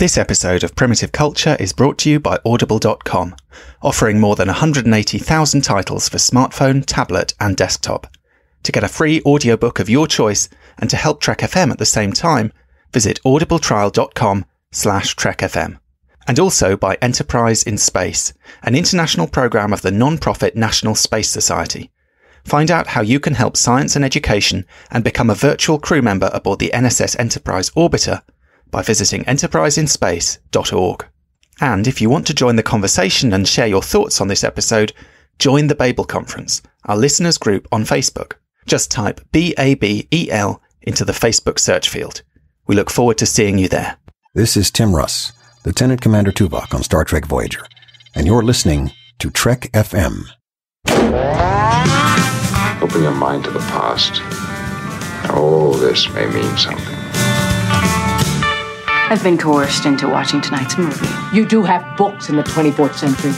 This episode of Primitive Culture is brought to you by Audible.com, offering more than 180,000 titles for smartphone, tablet, and desktop. To get a free audiobook of your choice and to help Trek FM at the same time, visit audibletrial.com slash trekfm. And also by Enterprise in Space, an international program of the non-profit National Space Society. Find out how you can help science and education and become a virtual crew member aboard the NSS Enterprise Orbiter by visiting enterpriseinspace.org. And if you want to join the conversation and share your thoughts on this episode, join the Babel Conference, our listeners group on Facebook. Just type B-A-B-E-L into the Facebook search field. We look forward to seeing you there. This is Tim Russ, Lieutenant Commander Tuvok on Star Trek Voyager, and you're listening to Trek FM. Open your mind to the past. Oh, this may mean something. I've been coerced into watching tonight's movie. You do have books in the 24th century.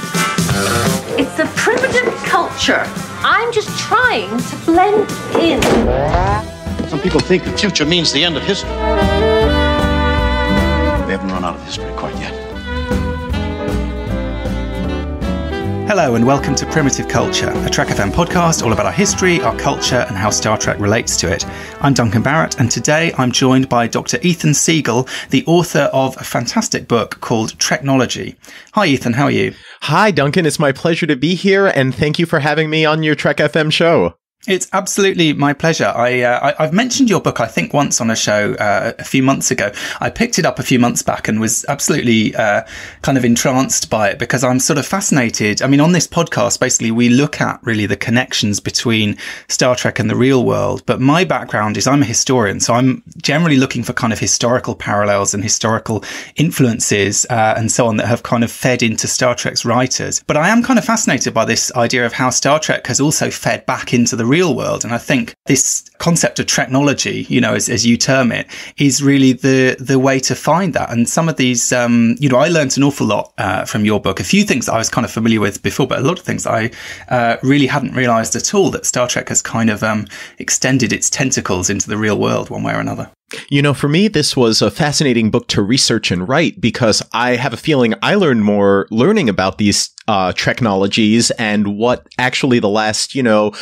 It's a primitive culture. I'm just trying to blend in. Some people think the future means the end of history. We haven't run out of history quite yet. Hello and welcome to Primitive Culture, a Trek FM podcast all about our history, our culture, and how Star Trek relates to it. I'm Duncan Barrett, and today I'm joined by Dr. Ethan Siegel, the author of a fantastic book called Treknology. Hi, Ethan, how are you? Hi, Duncan. It's my pleasure to be here, and thank you for having me on your Trek FM show. It's absolutely my pleasure. I, uh, I have mentioned your book, I think, once on a show uh, a few months ago. I picked it up a few months back and was absolutely uh, kind of entranced by it because I'm sort of fascinated. I mean, on this podcast, basically, we look at really the connections between Star Trek and the real world. But my background is I'm a historian, so I'm generally looking for kind of historical parallels and historical influences uh, and so on that have kind of fed into Star Trek's writers. But I am kind of fascinated by this idea of how Star Trek has also fed back into the real world. And I think this concept of technology, you know, as, as you term it, is really the the way to find that. And some of these, um, you know, I learned an awful lot uh, from your book. A few things I was kind of familiar with before, but a lot of things I uh, really hadn't realised at all that Star Trek has kind of um, extended its tentacles into the real world one way or another. You know, for me, this was a fascinating book to research and write because I have a feeling I learned more learning about these uh, technologies and what actually the last, you know,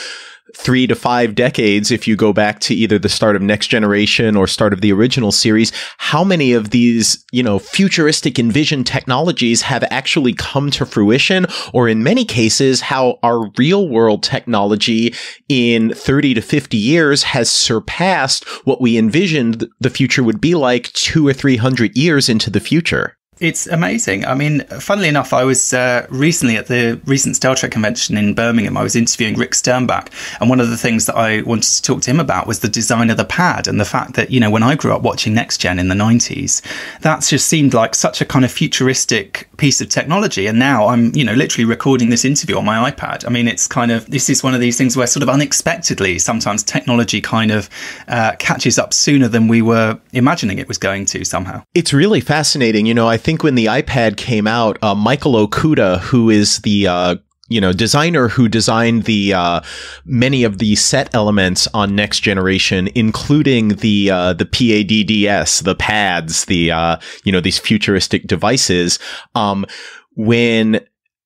three to five decades, if you go back to either the start of Next Generation or start of the original series, how many of these, you know, futuristic envisioned technologies have actually come to fruition, or in many cases, how our real world technology in 30 to 50 years has surpassed what we envisioned the future would be like two or three hundred years into the future. It's amazing. I mean, funnily enough, I was uh, recently at the recent Star Trek convention in Birmingham. I was interviewing Rick Sternbach, and one of the things that I wanted to talk to him about was the design of the pad and the fact that, you know, when I grew up watching Next Gen in the 90s, that just seemed like such a kind of futuristic piece of technology. And now I'm, you know, literally recording this interview on my iPad. I mean, it's kind of, this is one of these things where sort of unexpectedly sometimes technology kind of uh, catches up sooner than we were imagining it was going to somehow. It's really fascinating. You know, I think when the iPad came out, uh, Michael Okuda, who is the uh, you know designer who designed the uh, many of the set elements on Next Generation, including the uh, the PADDS, the pads, the uh, you know these futuristic devices. Um, when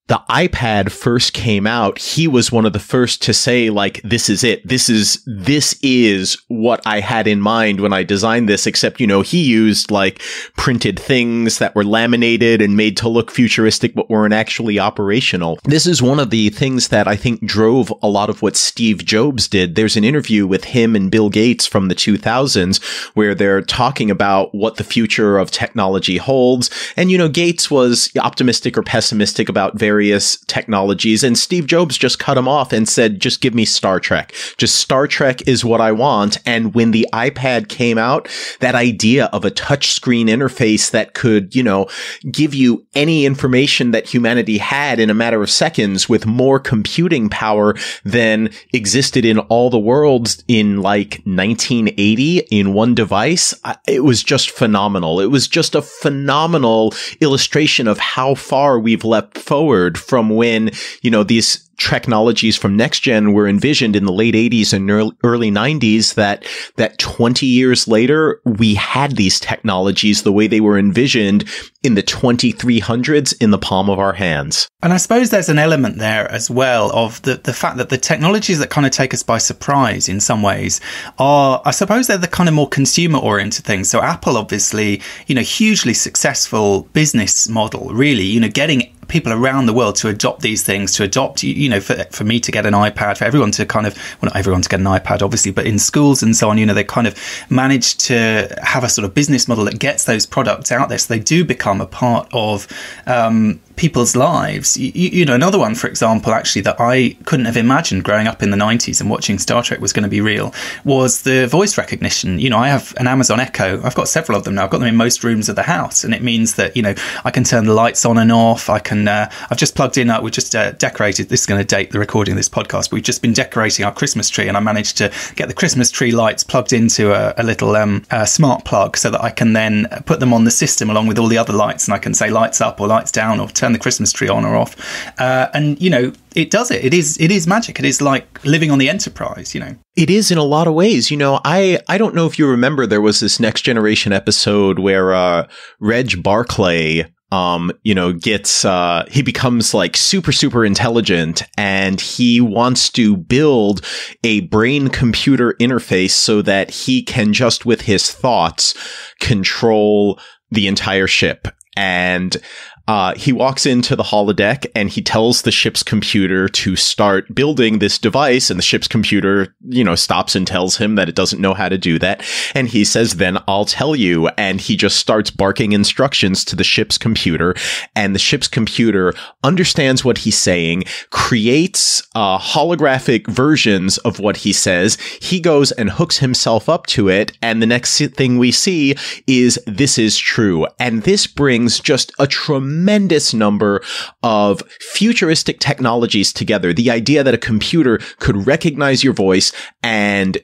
the iPad first came out, he was one of the first to say, like, this is it. This is, this is what I had in mind when I designed this, except, you know, he used like printed things that were laminated and made to look futuristic, but weren't actually operational. This is one of the things that I think drove a lot of what Steve Jobs did. There's an interview with him and Bill Gates from the 2000s where they're talking about what the future of technology holds. And, you know, Gates was optimistic or pessimistic about various various technologies. And Steve Jobs just cut him off and said, just give me Star Trek. Just Star Trek is what I want. And when the iPad came out, that idea of a touchscreen interface that could, you know, give you any information that humanity had in a matter of seconds with more computing power than existed in all the worlds in like 1980 in one device, it was just phenomenal. It was just a phenomenal illustration of how far we've leapt forward from when, you know, these technologies from next gen were envisioned in the late 80s and early 90s that that 20 years later we had these technologies the way they were envisioned in the 2300s in the palm of our hands and i suppose there's an element there as well of the the fact that the technologies that kind of take us by surprise in some ways are i suppose they're the kind of more consumer oriented things so apple obviously you know hugely successful business model really you know getting people around the world to adopt these things, to adopt, you know, for, for me to get an iPad, for everyone to kind of, well, not everyone to get an iPad, obviously, but in schools and so on, you know, they kind of manage to have a sort of business model that gets those products out there. So they do become a part of, um, people's lives. You, you, know, another one, for example, actually, that I couldn't have imagined growing up in the 90s and watching Star Trek was going to be real was the voice recognition. You know, I have an Amazon Echo. I've got several of them now. I've got them in most rooms of the house. And it means that, you know, I can turn the lights on and off. I can, uh, I've just plugged in, uh, we've just uh, decorated, this is going to date the recording of this podcast, but we've just been decorating our Christmas tree and I managed to get the Christmas tree lights plugged into a, a little um, smart plug so that I can then put them on the system along with all the other lights and I can say lights up or lights down or turn the Christmas tree on or off. Uh, and you know, it does it. It is it is magic. It is like living on the Enterprise. You know, it is in a lot of ways. You know, I I don't know if you remember there was this Next Generation episode where uh, Reg Barclay um, you know, gets, uh, he becomes like super, super intelligent and he wants to build a brain computer interface so that he can just with his thoughts control the entire ship. And uh, he walks into the holodeck and he tells the ship's computer to start building this device, and the ship's computer, you know, stops and tells him that it doesn't know how to do that. And he says, "Then I'll tell you." And he just starts barking instructions to the ship's computer, and the ship's computer understands what he's saying, creates uh, holographic versions of what he says. He goes and hooks himself up to it, and the next thing we see is this is true, and this brings just a tremendous tremendous number of futuristic technologies together. The idea that a computer could recognize your voice and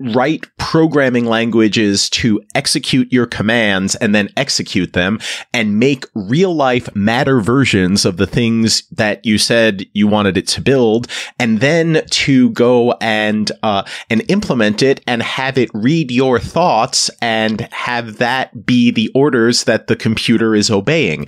write programming languages to execute your commands and then execute them and make real life matter versions of the things that you said you wanted it to build and then to go and uh, and implement it and have it read your thoughts and have that be the orders that the computer is obeying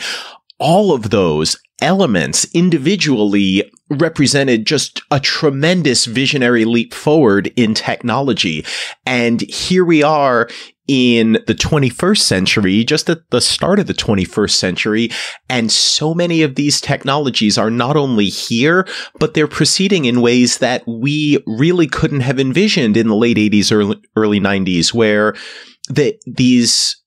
all of those elements individually represented just a tremendous visionary leap forward in technology. And here we are in the 21st century, just at the start of the 21st century. And so many of these technologies are not only here, but they're proceeding in ways that we really couldn't have envisioned in the late 80s, early, early 90s, where the, these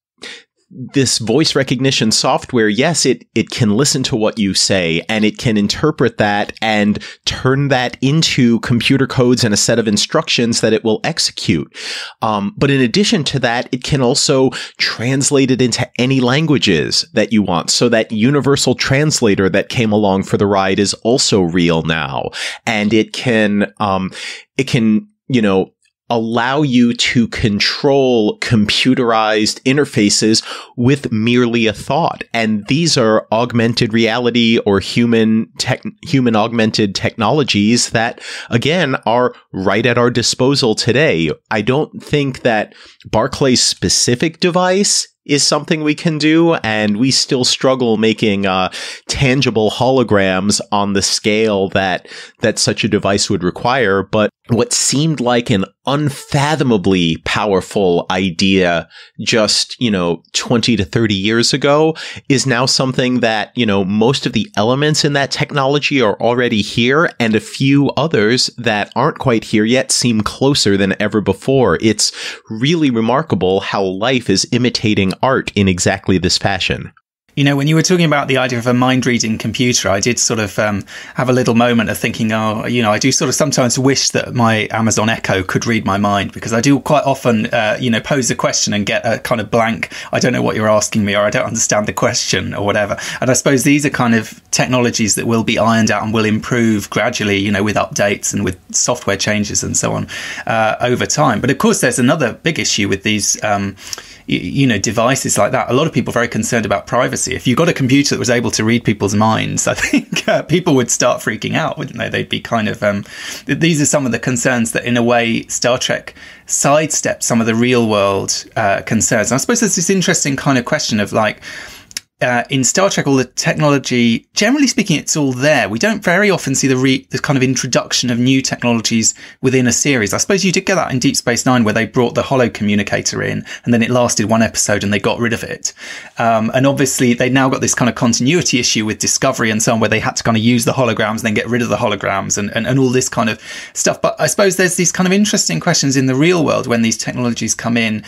this voice recognition software, yes, it, it can listen to what you say and it can interpret that and turn that into computer codes and a set of instructions that it will execute. Um, but in addition to that, it can also translate it into any languages that you want. So that universal translator that came along for the ride is also real now. And it can, um, it can, you know, allow you to control computerized interfaces with merely a thought. And these are augmented reality or human tech, human augmented technologies that again are right at our disposal today. I don't think that Barclay's specific device is something we can do, and we still struggle making uh, tangible holograms on the scale that that such a device would require. But what seemed like an unfathomably powerful idea just, you know, 20 to 30 years ago is now something that, you know, most of the elements in that technology are already here and a few others that aren't quite here yet seem closer than ever before. It's really remarkable how life is imitating art in exactly this fashion. You know, when you were talking about the idea of a mind reading computer, I did sort of um, have a little moment of thinking, oh, you know, I do sort of sometimes wish that my Amazon Echo could read my mind because I do quite often, uh, you know, pose a question and get a kind of blank, I don't know what you're asking me or I don't understand the question or whatever. And I suppose these are kind of technologies that will be ironed out and will improve gradually, you know, with updates and with software changes and so on uh, over time. But of course, there's another big issue with these. Um, you, know devices like that a lot of people are very concerned about privacy. If you got a computer that was able to read people's minds, I think uh, people would start freaking out, wouldn't they? They'd be kind of. Um, these are some of the concerns that, in a way, Star Trek sidesteps some of the real world uh, concerns. And I suppose there's this interesting kind of question of like uh, in Star Trek, all the technology, generally speaking, it's all there. We don't very often see the re- the kind of introduction of new technologies within a series. I suppose you did get that in Deep Space Nine, where they brought the holo communicator in, and then it lasted one episode, and they got rid of it. Um, and obviously, they now got this kind of continuity issue with Discovery and so on, where they had to kind of use the holograms, and then get rid of the holograms, and, and and all this kind of stuff. But I suppose there's these kind of interesting questions in the real world when these technologies come in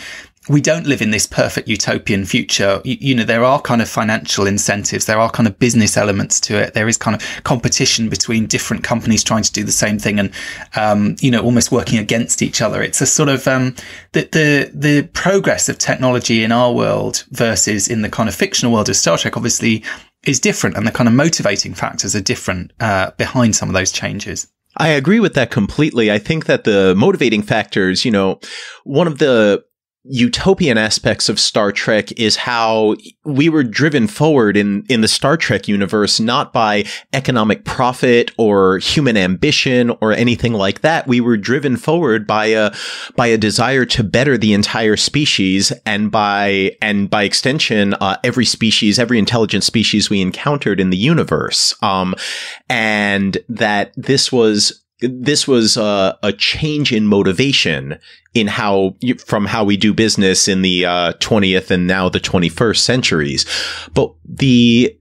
we don't live in this perfect utopian future. You, you, know, there are kind of financial incentives. There are kind of business elements to it. There is kind of competition between different companies trying to do the same thing and, um, you know, almost working against each other. It's a sort of, um, the, the, the progress of technology in our world versus in the kind of fictional world of Star Trek obviously is different and the kind of motivating factors are different, uh, behind some of those changes. I agree with that completely. I think that the motivating factors, you know, one of the utopian aspects of Star Trek is how we were driven forward in, in the Star Trek universe, not by economic profit or human ambition or anything like that. We were driven forward by a, by a desire to better the entire species and by, and by extension, uh, every species, every intelligent species we encountered in the universe. Um, and that this was this was a, a, change in motivation in how from how we do business in the uh, 20th and now the 21st centuries. But the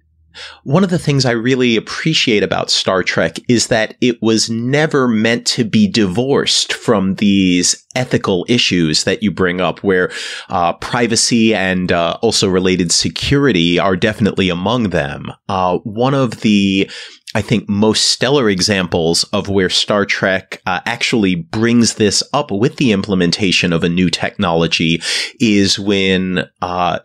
one of the things I really appreciate about Star Trek is that it was never meant to be divorced from these ethical issues that you bring up, where uh, privacy and uh, also related security are definitely among them. Uh, one of the I think, most stellar examples of where Star Trek uh, actually brings this up with the implementation of a new technology is when uh,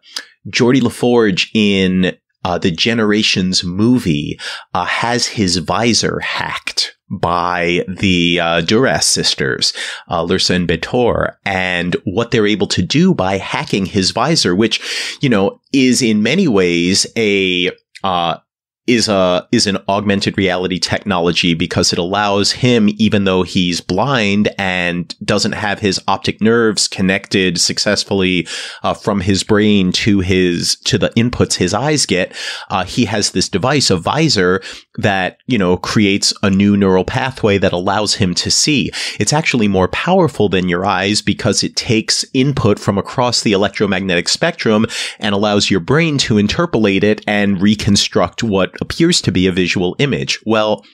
Geordi LaForge in uh, the Generations movie uh, has his visor hacked by the uh, Duras sisters, uh, Lursa and B'Etor, and what they're able to do by hacking his visor, which, you know, is in many ways a uh, is a is an augmented reality technology because it allows him even though he's blind and doesn't have his optic nerves connected successfully uh, from his brain to his to the inputs his eyes get uh, he has this device a visor that you know creates a new neural pathway that allows him to see. It's actually more powerful than your eyes because it takes input from across the electromagnetic spectrum and allows your brain to interpolate it and reconstruct what appears to be a visual image. Well,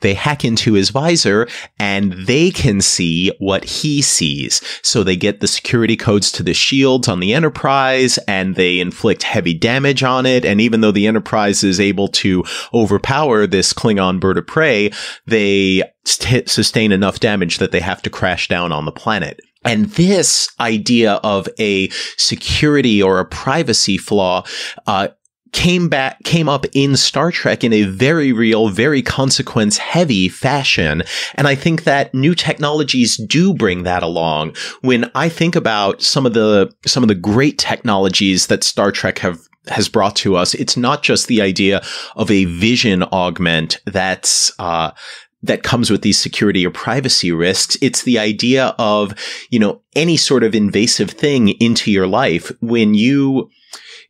they hack into his visor and they can see what he sees. So they get the security codes to the shields on the Enterprise and they inflict heavy damage on it. And even though the Enterprise is able to overpower this Klingon bird of prey, they st- sustain enough damage that they have to crash down on the planet. And this idea of a security or a privacy flaw uh, came back, came up in Star Trek in a very real, very consequence heavy fashion. And I think that new technologies do bring that along. When I think about some of the, some of the great technologies that Star Trek have has brought to us. It's not just the idea of a vision augment that's, uh, that comes with these security or privacy risks. It's the idea of, you know, any sort of invasive thing into your life when you,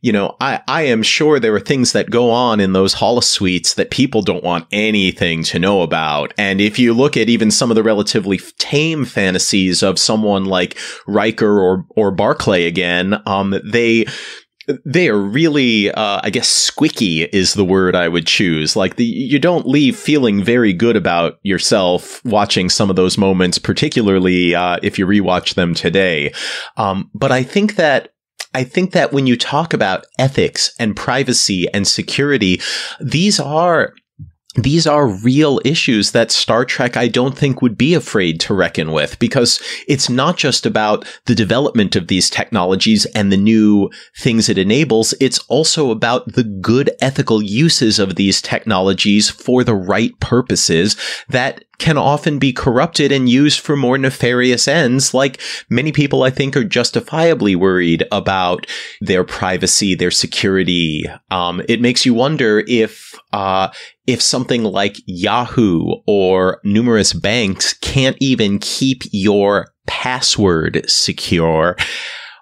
you know, I, I am sure there are things that go on in those holosuites that people don't want anything to know about. And if you look at even some of the relatively tame fantasies of someone like Riker or, or Barclay again, um, they, they are really, uh, I guess, squicky is the word I would choose. Like the, you don't leave feeling very good about yourself watching some of those moments, particularly uh, if you rewatch them today. Um, but I think that I think that when you talk about ethics and privacy and security, these are these are real issues that Star Trek, I don't think, would be afraid to reckon with because it's not just about the development of these technologies and the new things it enables. It's also about the good ethical uses of these technologies for the right purposes that can often be corrupted and used for more nefarious ends. Like many people, I think, are justifiably worried about their privacy, their security. Um, it makes you wonder if, uh, if something like Yahoo or numerous banks can't even keep your password secure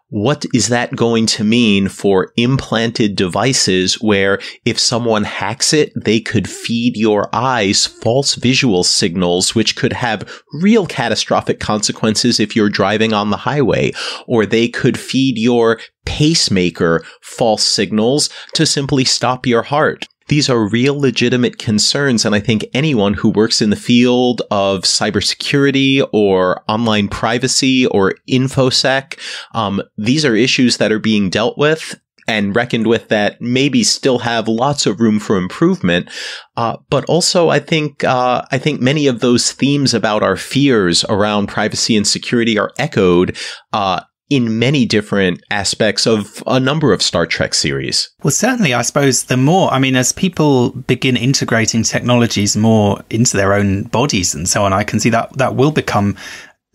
what is that going to mean for implanted devices where if someone hacks it, they could feed your eyes false visual signals, which could have real catastrophic consequences if you're driving on the highway, or they could feed your pacemaker false signals to simply stop your heart. These are real legitimate concerns. And I think anyone who works in the field of cybersecurity or online privacy or infosec, um, these are issues that are being dealt with and reckoned with that maybe still have lots of room for improvement. Uh, but also, I think uh, I think many of those themes about our fears around privacy and security are echoed uh, in many different aspects of a number of Star Trek series. Well, certainly, I suppose the more, I mean, as people begin integrating technologies more into their own bodies and so on, I can see that that will become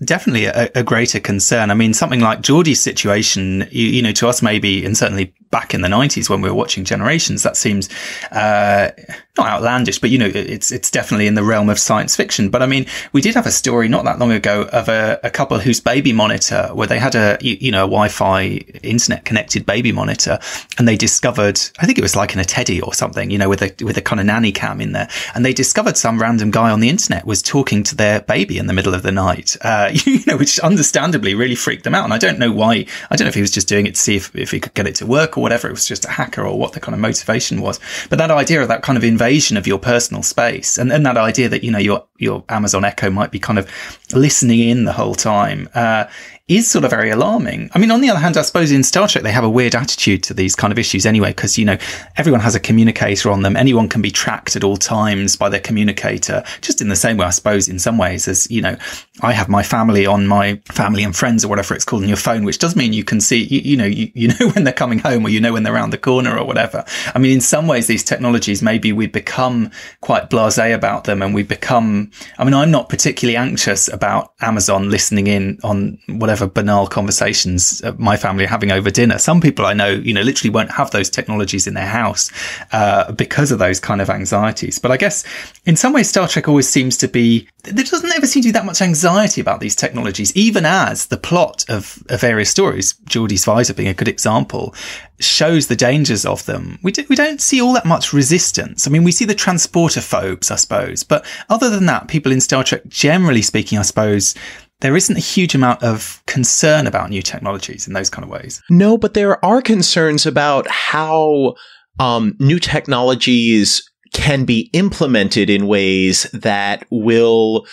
definitely a, a greater concern. I mean, something like Geordi's situation, you, you, know, to us maybe, and certainly back in the 90s when we were watching Generations, that seems uh, not outlandish, but you know, it's it's definitely in the realm of science fiction. But I mean, we did have a story not that long ago of a, a couple whose baby monitor, where they had a you, you, know a Wi-Fi internet connected baby monitor, and they discovered, I think it was like in a Teddy or something, you know, with a with a kind of nanny cam in there, and they discovered some random guy on the internet was talking to their baby in the middle of the night, uh, you know, which understandably really freaked them out. And I don't know why. I don't know if he was just doing it to see if if he could get it to work or whatever. It was just a hacker or what the kind of motivation was. But that idea of that kind of invasion of your personal space and, and that idea that, you know, your, your Amazon Echo might be kind of listening in the whole time, uh, is sort of very alarming. I mean, on the other hand, I suppose in Star Trek, they have a weird attitude to these kind of issues anyway, because, you know, everyone has a communicator on them. Anyone can be tracked at all times by their communicator, just in the same way, I suppose, in some ways, as, you know, I have my family on my family and friends or whatever it's called on your phone, which does mean you can see, you, you know, you, you know when they're coming home or you know when they're around the corner or whatever. I mean, in some ways, these technologies, maybe we become quite blasé about them and we become, I mean, I'm not particularly anxious about Amazon listening in on whatever banal conversations my family are having over dinner. Some people I know, you know, literally won't have those technologies in their house, uh, because of those kind of anxieties. But I guess in some ways, Star Trek always seems to be, there doesn't ever seem to be that much anxiety about these technologies, even as the plot of, of various stories, Geordi's visor being a good example, shows the dangers of them. We, do, we don't see all that much resistance. I mean, we see the transporter phobes, I suppose. But other than that, people in Star Trek, generally speaking, I suppose, there isn't a huge amount of concern about new technologies in those kind of ways. No, but there are concerns about how um, new technologies can be implemented in ways that will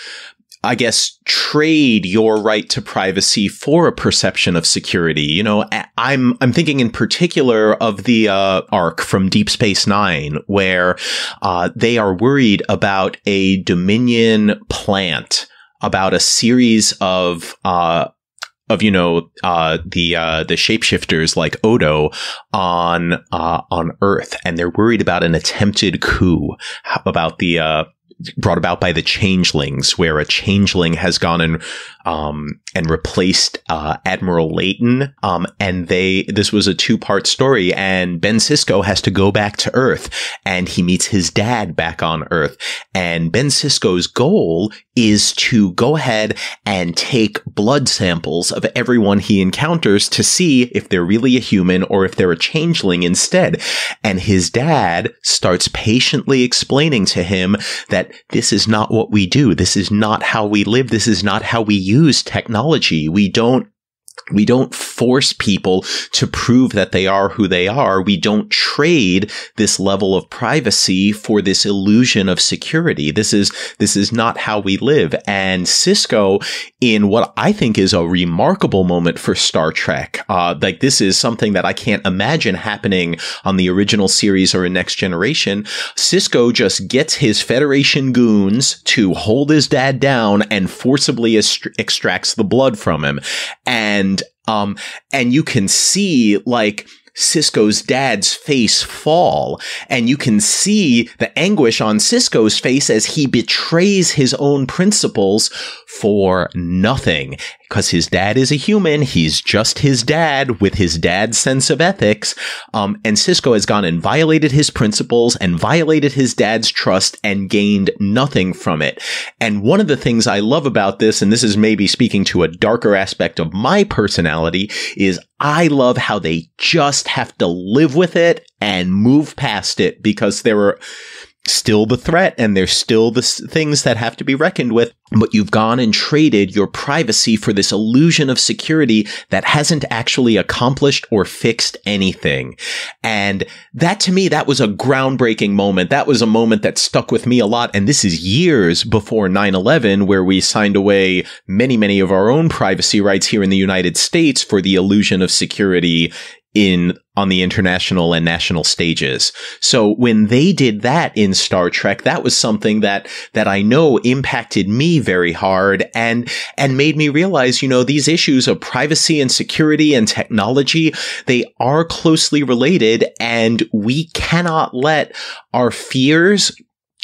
I guess, trade your right to privacy for a perception of security. You know, I'm, I'm thinking in particular of the, uh, arc from Deep Space Nine, where, uh, they are worried about a Dominion plant, about a series of, uh, of you know uh, the uh, the shapeshifters like Odo on uh, on Earth, and they're worried about an attempted coup, about the uh, brought about by the changelings, where a changeling has gone and um, and replaced uh, Admiral Leyton. Um, and they this was a two part story, and Ben Sisko has to go back to Earth, and he meets his dad back on Earth. And Ben Sisko's goal is to go ahead and take blood samples of everyone he encounters to see if they're really a human or if they're a changeling instead. And his dad starts patiently explaining to him that this is not what we do. This is not how we live. This is not how we use technology. We don't we don't force people to prove that they are who they are. We don't trade this level of privacy for this illusion of security. This is, this is not how we live. And Sisko, in what I think is a remarkable moment for Star Trek, uh, like this is something that I can't imagine happening on the original series or in Next Generation. Sisko just gets his Federation goons to hold his dad down and forcibly est- extracts the blood from him. And um, and you can see like Sisko's dad's face fall, and you can see the anguish on Sisko's face as he betrays his own principles for nothing. Because his dad is a human, he's just his dad with his dad's sense of ethics. Um, and Cisco has gone and violated his principles and violated his dad's trust and gained nothing from it. And one of the things I love about this, and this is maybe speaking to a darker aspect of my personality, is I love how they just have to live with it and move past it because there are still the threat and there's still the things that have to be reckoned with. But you've gone and traded your privacy for this illusion of security that hasn't actually accomplished or fixed anything. And that to me, that was a groundbreaking moment. That was a moment that stuck with me a lot. And this is years before 9-11 where we signed away many, many of our own privacy rights here in the United States for the illusion of security in on the international and national stages. So when they did that in Star Trek, that was something that that I know impacted me very hard and and made me realize, you know, these issues of privacy and security and technology, they are closely related and we cannot let our fears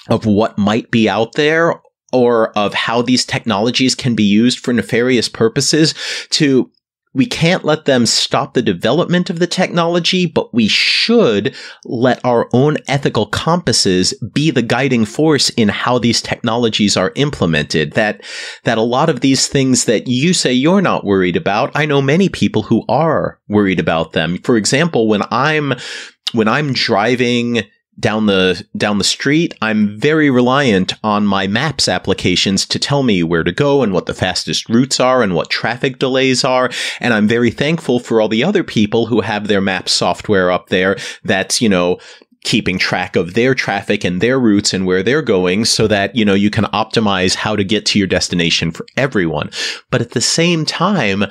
of what might be out there or of how these technologies can be used for nefarious purposes to we can't let them stop the development of the technology, but we should let our own ethical compasses be the guiding force in how these technologies are implemented. That, that a lot of these things that you say you're not worried about, I know many people who are worried about them. For example, when I'm, when I'm driving down the down the street, I'm very reliant on my maps applications to tell me where to go and what the fastest routes are and what traffic delays are. And I'm very thankful for all the other people who have their map software up there that's, you know, keeping track of their traffic and their routes and where they're going so that, you know, you can optimize how to get to your destination for everyone. But at the same time,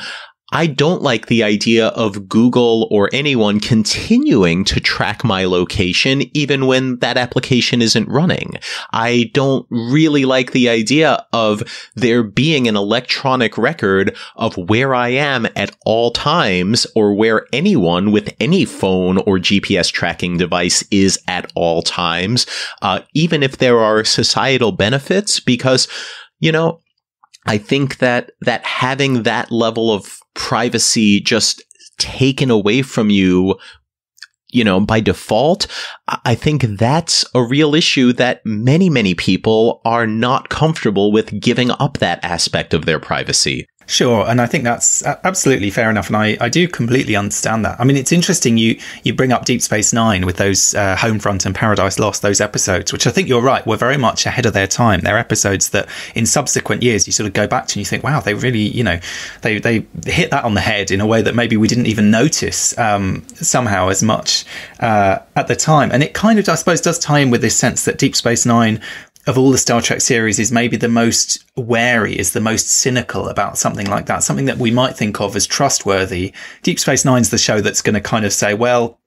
I don't like the idea of Google or anyone continuing to track my location even when that application isn't running. I don't really like the idea of there being an electronic record of where I am at all times or where anyone with any phone or GPS tracking device is at all times, uh, even if there are societal benefits because, you know, I think that that having that level of privacy just taken away from you you know, by default, I think that's a real issue that many, many people are not comfortable with giving up that aspect of their privacy. Sure, and I think that's absolutely fair enough, and I, I do completely understand that. I mean, it's interesting you you bring up Deep Space Nine with those uh, Homefront and Paradise Lost, those episodes, which I think you're right were very much ahead of their time. They're episodes that in subsequent years you sort of go back to and you think, wow, they really, you know, they they hit that on the head in a way that maybe we didn't even notice um, somehow as much uh, at the time, and it kind of, I suppose, does tie in with this sense that Deep Space Nine of all the Star Trek series is maybe the most wary, is the most cynical about something like that, something that we might think of as trustworthy. Deep Space Nine's the show that's going to kind of say, well,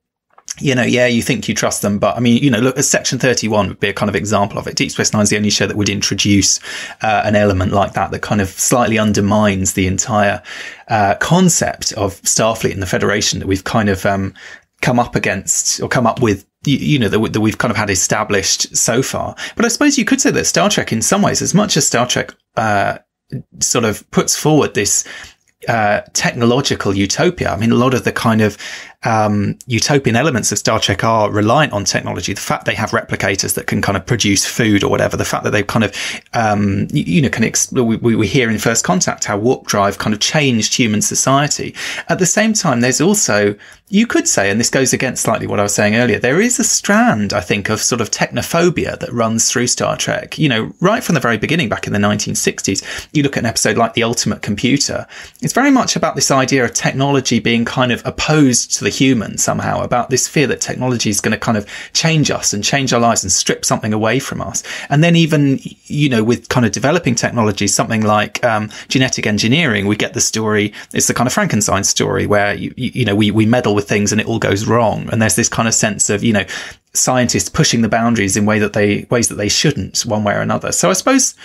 you know, yeah, you think you trust them, but I mean, you know, look, Section 31 would be a kind of example of it. Deep Space Nine is the only show that would introduce uh, an element like that that kind of slightly undermines the entire uh, concept of Starfleet and the Federation that we've kind of um, come up against or come up with you, know, that, that, we've kind of had established so far. But I suppose you could say that Star Trek, in some ways, as much as Star Trek uh, sort of puts forward this uh, technological utopia. I mean, a lot of the kind of um, utopian elements of Star Trek are reliant on technology. The fact they have replicators that can kind of produce food or whatever, the fact that they've kind of, um, you, you, know, can we, we hear in First Contact how warp drive kind of changed human society. At the same time, there's also you could say, and this goes against slightly what I was saying earlier, there is a strand, I think, of sort of technophobia that runs through Star Trek. You know, right from the very beginning, back in the 1960s, you look at an episode like The Ultimate Computer. It's very much about this idea of technology being kind of opposed to the human somehow, about this fear that technology is going to kind of change us and change our lives and strip something away from us. And then even, you know, with kind of developing technology, something like um, genetic engineering, we get the story, it's the kind of Frankenstein story where, you, you know, we, we meddle with things and it all goes wrong. And there's this kind of sense of, you know, scientists pushing the boundaries in way that they, ways that they shouldn't one way or another. So I suppose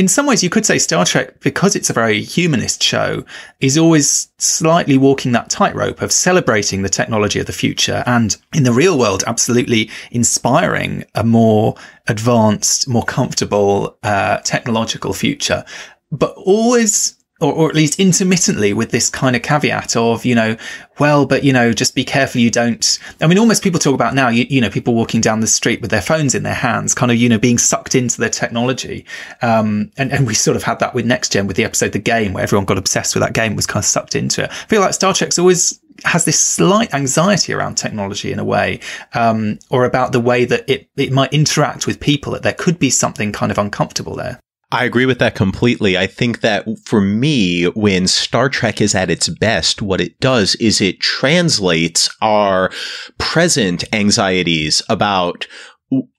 in some ways you could say Star Trek, because it's a very humanist show, is always slightly walking that tightrope of celebrating the technology of the future and in the real world, absolutely inspiring a more advanced, more comfortable, uh, technological future, but always or, or at least intermittently with this kind of caveat of, you know, well, but you know, just be careful you don't. I mean, almost people talk about now, you, you know, people walking down the street with their phones in their hands, kind of, you know, being sucked into their technology. Um, and, and we sort of had that with Next Gen with the episode The Game, where everyone got obsessed with that game, was kind of sucked into it. I feel like Star Trek's always has this slight anxiety around technology in a way, um, or about the way that it, it might interact with people, that there could be something kind of uncomfortable there. I agree with that completely. I think that for me, when Star Trek is at its best, what it does is it translates our present anxieties about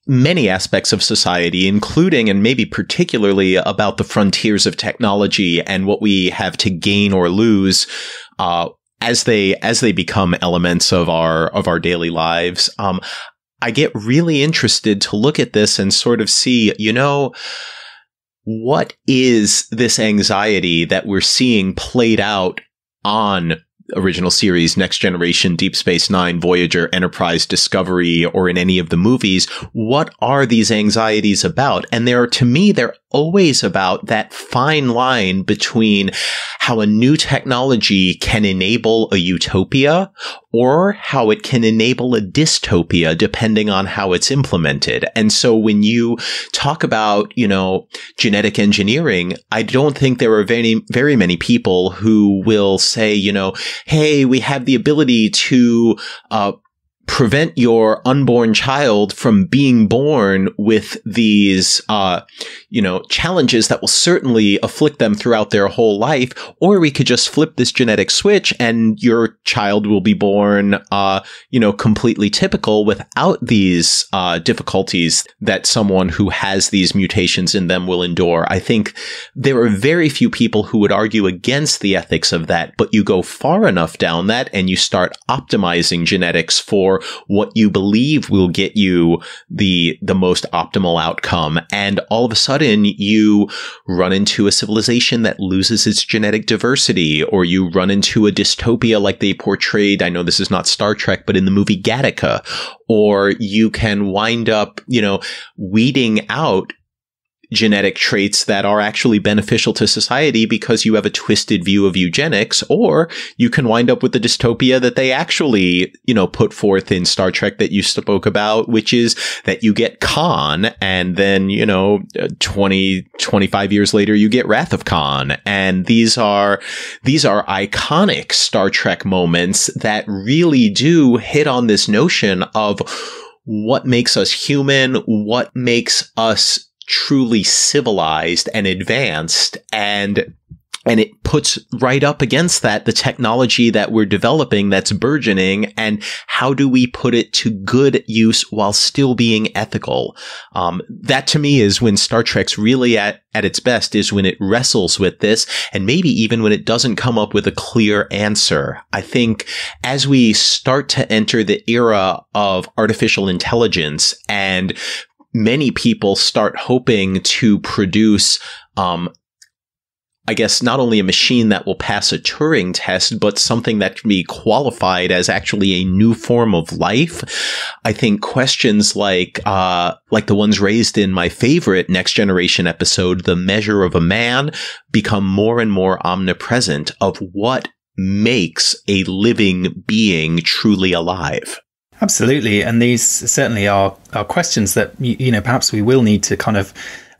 many aspects of society, including and maybe particularly about the frontiers of technology and what we have to gain or lose, uh, as they as they become elements of our of our daily lives. Um, I get really interested to look at this and sort of see, you know what is this anxiety that we're seeing played out on original series, Next Generation, Deep Space Nine, Voyager, Enterprise, Discovery, or in any of the movies, what are these anxieties about? And they're, to me, they're always about that fine line between how a new technology can enable a utopia or how it can enable a dystopia depending on how it's implemented. And so when you talk about, you know, genetic engineering, I don't think there are very, very many people who will say, you know, Hey, we have the ability to, uh, prevent your unborn child from being born with these, uh, you know, challenges that will certainly afflict them throughout their whole life. Or we could just flip this genetic switch and your child will be born, uh, you know, completely typical without these, uh, difficulties that someone who has these mutations in them will endure. I think there are very few people who would argue against the ethics of that, but you go far enough down that and you start optimizing genetics for what you believe will get you the, the most optimal outcome. And all of a sudden you run into a civilization that loses its genetic diversity or you run into a dystopia like they portrayed. I know this is not Star Trek, but in the movie Gattaca, or you can wind up, you know, weeding out genetic traits that are actually beneficial to society because you have a twisted view of eugenics, or you can wind up with the dystopia that they actually, you know, put forth in Star Trek that you spoke about, which is that you get Khan and then, you know, 20, 25 years later, you get Wrath of Khan. And these are, these are iconic Star Trek moments that really do hit on this notion of what makes us human, what makes us truly civilized and advanced and and it puts right up against that the technology that we're developing that's burgeoning and how do we put it to good use while still being ethical? Um, that to me is when star trek's really at, at its best is when it wrestles with this and maybe even when it doesn't come up with a clear answer. I think as we start to enter the era of artificial intelligence and many people start hoping to produce um, I guess not only a machine that will pass a Turing test, but something that can be qualified as actually a new form of life. I think questions like, uh, like the ones raised in my favorite next generation episode, The Measure of a Man, become more and more omnipresent of what makes a living being truly alive. Absolutely, and these certainly are are questions that you know perhaps we will need to kind of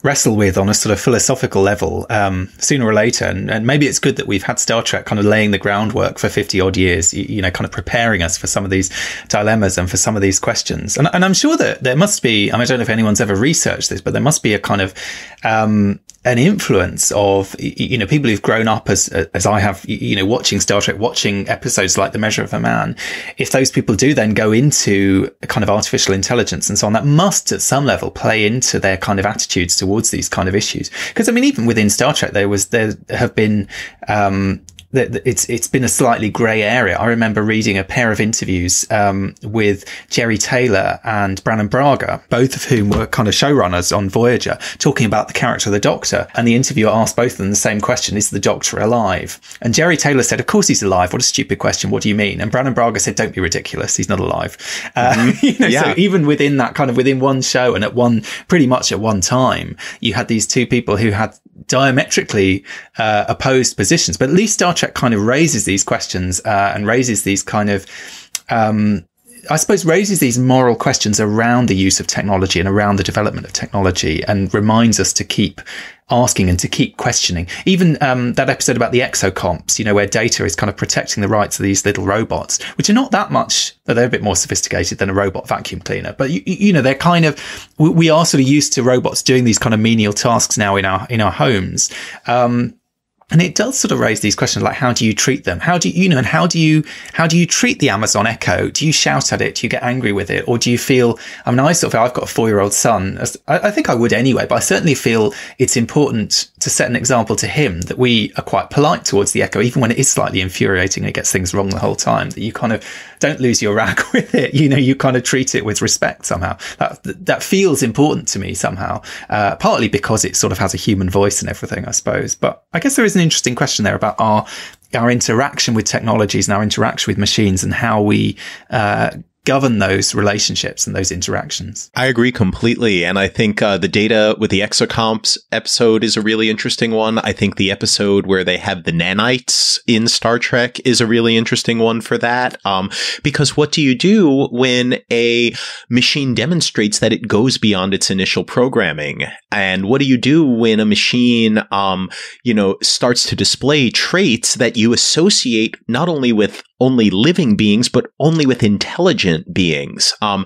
wrestle with on a sort of philosophical level um, sooner or later. And, and, maybe it's good that we've had Star Trek kind of laying the groundwork for 50 odd years, you, you, know, kind of preparing us for some of these dilemmas and for some of these questions. And, and I'm sure that there must be, I, mean, I don't know if anyone's ever researched this, but there must be a kind of um, an influence of you know people who've grown up as as I have you know watching Star Trek watching episodes like The Measure of a Man if those people do then go into kind of artificial intelligence and so on that must at some level play into their kind of attitudes towards these kind of issues. Because I mean even within Star Trek there was there have been um, it's it's been a slightly grey area. I remember reading a pair of interviews um, with Jeri Taylor and Brannon Braga, both of whom were kind of showrunners on Voyager, talking about the character of the Doctor. And the interviewer asked both of them the same question: Is the Doctor alive? And Jeri Taylor said, "Of course he's alive. What a stupid question. What do you mean?" And Brannon Braga said, "Don't be ridiculous. He's not alive." Uh, mm-hmm. you know, yeah. So even within that kind of within one show and at one pretty much at one time, you had these two people who had diametrically uh, opposed positions, but at least Star Trek kind of raises these questions uh, and raises these kind of um, I suppose raises these moral questions around the use of technology and around the development of technology and reminds us to keep asking and to keep questioning. Even um, that episode about the exocomps, you know, where Data is kind of protecting the rights of these little robots, which are not that much, they're a bit more sophisticated than a robot vacuum cleaner. But you, you know, they're kind of we, we, are sort of used to robots doing these kind of menial tasks now in our in our homes. Um, and it does sort of raise these questions like how do you treat them? How do you, you know and how do you how do you treat the amazon echo? Do you shout at it? Do you get angry with it? Or do you feel i mean i sort of i've got a four-year-old son. I, I, think i would anyway but i certainly feel it's important to set an example to him that we are quite polite towards the echo even when it is slightly infuriating and it gets things wrong the whole time that you kind of don't lose your rag with it. You know you kind of treat it with respect somehow. That that feels important to me somehow uh, partly because it sort of has a human voice and everything i suppose. But i guess there is an interesting question there about our our interaction with technologies and our interaction with machines and how we uh, govern those relationships and those interactions. I agree completely. And I think uh, the data with the exocomps episode is a really interesting one. I think the episode where they have the nanites in Star Trek is a really interesting one for that. Um, because what do you do when a machine demonstrates that it goes beyond its initial programming? And what do you do when a machine, um, you know, starts to display traits that you associate not only with only living beings, but only with intelligent beings. Um,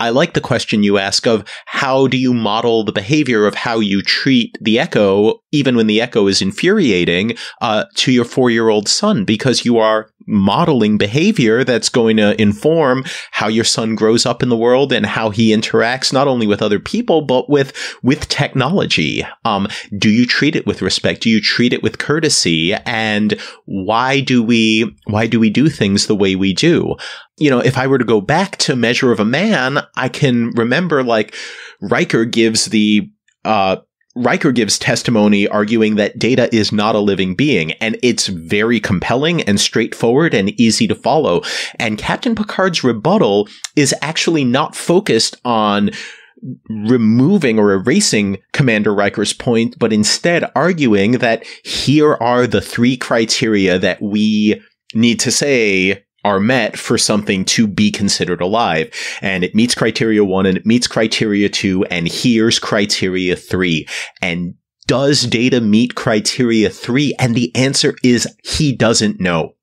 I like the question you ask of how do you model the behavior of how you treat the echo, even when the echo is infuriating, uh, to your four year old son, because you are modeling behavior that's going to inform how your son grows up in the world and how he interacts not only with other people but with with technology. Um, do you treat it with respect? Do you treat it with courtesy? And why do we why do we do things the way we do? You know if i were to go back to measure of a man i can remember like Riker gives the uh, Riker gives testimony arguing that Data is not a living being, and it's very compelling and straightforward and easy to follow. And Captain Picard's rebuttal is actually not focused on removing or erasing Commander Riker's point, but instead arguing that here are the three criteria that we need to say are met for something to be considered alive. And it meets criteria one and it meets criteria two. And here's criteria three. And does data meet criteria three? And the answer is he doesn't know.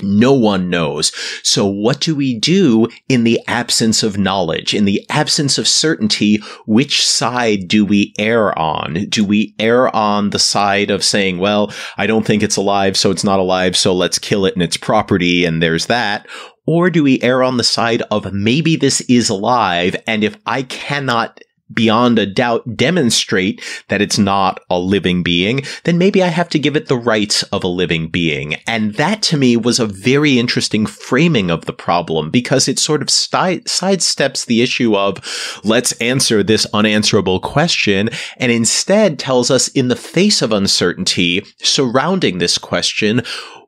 No one knows. So what do we do in the absence of knowledge? In the absence of certainty, which side do we err on? Do we err on the side of saying, well, I don't think it's alive, so it's not alive, so let's kill it and its property, and there's that? Or do we err on the side of maybe this is alive, and if I cannot beyond a doubt demonstrate that it's not a living being, then maybe I have to give it the rights of a living being. And that to me was a very interesting framing of the problem because it sort of sti- sidesteps the issue of let's answer this unanswerable question and instead tells us in the face of uncertainty surrounding this question,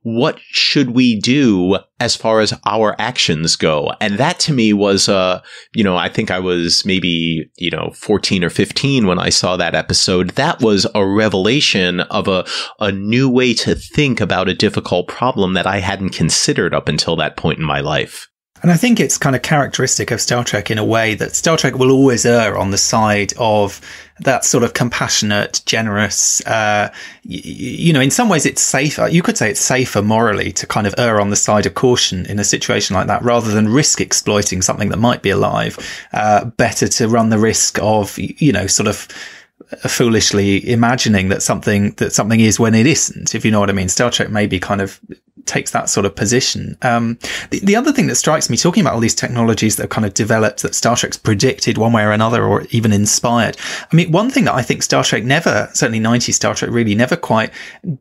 what should we do as far as our actions go? And that to me was, uh, you know, I think I was maybe, you know, 14 or 15 when I saw that episode. That was a revelation of a, a new way to think about a difficult problem that I hadn't considered up until that point in my life. And I think it's kind of characteristic of Star Trek in a way that Star Trek will always err on the side of that sort of compassionate, generous, uh, y- you know, in some ways it's safer. You could say it's safer morally to kind of err on the side of caution in a situation like that rather than risk exploiting something that might be alive. Uh, better to run the risk of, you know, sort of, foolishly imagining that something that something is when it isn't if you know what i mean star trek maybe kind of takes that sort of position. Um, the, the other thing that strikes me talking about all these technologies that have kind of developed that star trek's predicted one way or another or even inspired i mean one thing that i think star trek never certainly 90 star trek really never quite